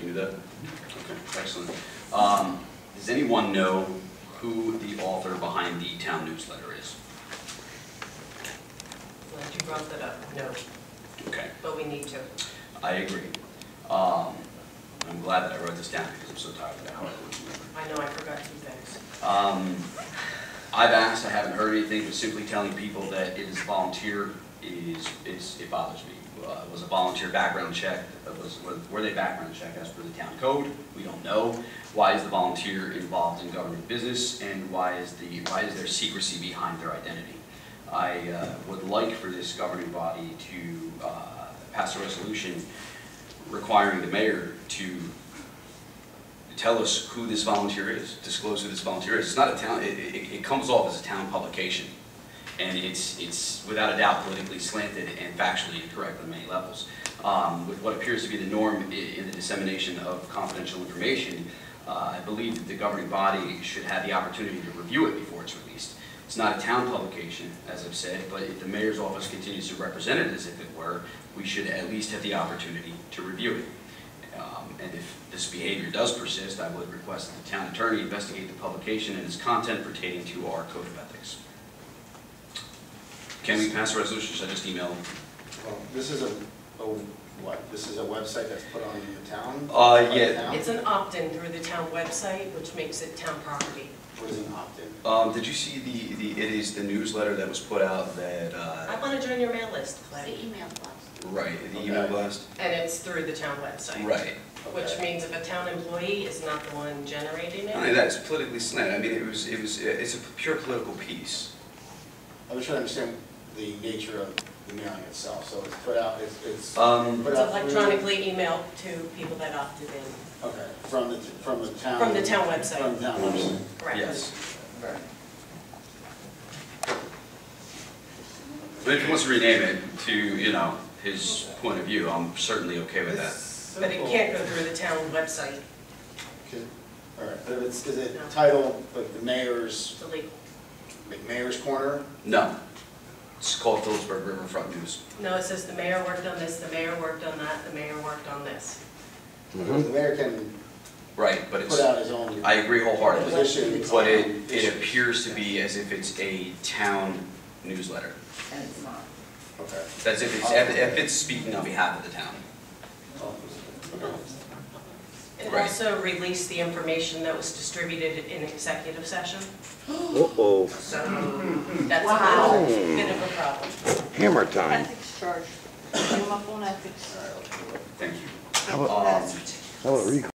do that? Okay, excellent. Um, Does anyone know who the author behind the town newsletter is? Glad you brought that up. No, Okay, but we need to. I agree. Um, I'm glad that I wrote this down because I'm so tired of that. I. I know I forgot two things. Um, I've asked, I haven't heard anything, but simply telling people that it is volunteer is, is, it bothers me. Uh, Was a volunteer background check, Uh, was, were they background check as per the town code? We don't know. Why is the volunteer involved in government business, and why is the, why is there secrecy behind their identity? I uh, would like for this governing body to uh, pass a resolution requiring the mayor to tell us who this volunteer is, disclose who this volunteer is. It's not a town, it, it, it comes off as a town publication. And it's, it's without a doubt politically slanted and factually incorrect on many levels. Um, with what appears to be the norm in the dissemination of confidential information, uh, I believe that the governing body should have the opportunity to review it before it's released. It's not a town publication, as I've said, but if the mayor's office continues to represent it as if it were, we should at least have the opportunity to review it. Um, And if this behavior does persist, I would request that the town attorney investigate the publication and its content pertaining to our code of ethics. Can we pass a resolution? Should I just email? Well, This is a, a, what, this is a website that's put on the town? Uh, yeah. town? It's an opt-in through the town website, which makes it town property. What is an opt-in? Um, Did you see the, the, it is the newsletter that was put out that, I uh, want to join your mail list, Clay. The email blast. Right, the email Okay. blast? And it's through the town website. Right. Which Okay. means if a town employee is not the one generating Not only it, that, it's politically slanted. I mean, it was, it was, it's a pure political piece. I'm just trying to understand the nature of the mailing itself, so it's put out, it's, it's, Um, Put it's out through- electronically emailed to people that opted in. okay, from the, from the town? From the town website. From the town website. Correct. Yes. Right. But if he wants to rename it to, you know, his point of view, I'm certainly okay with that. But it can't go through the town website. Okay, all right, but if it's, is it No. titled, like, the mayor's, It's illegal. like, mayor's corner? No. It's called Phillipsburg Riverfront News. No, it says the mayor worked on this, the mayor worked on that, the mayor worked on this. The mayor can Right, but it's, put out his own I agree wholeheartedly. position. But it, it issues. appears to be as if it's a town newsletter. And it's not. Okay. As if it's, if it's speaking on behalf of the town. Okay. It Right. also released the information that was distributed in executive session, Uh-oh, so that's a Wow. little bit of a problem. hammer time. Ethics charge. Came up on ethics. Thank you. How about, Um, how about recall?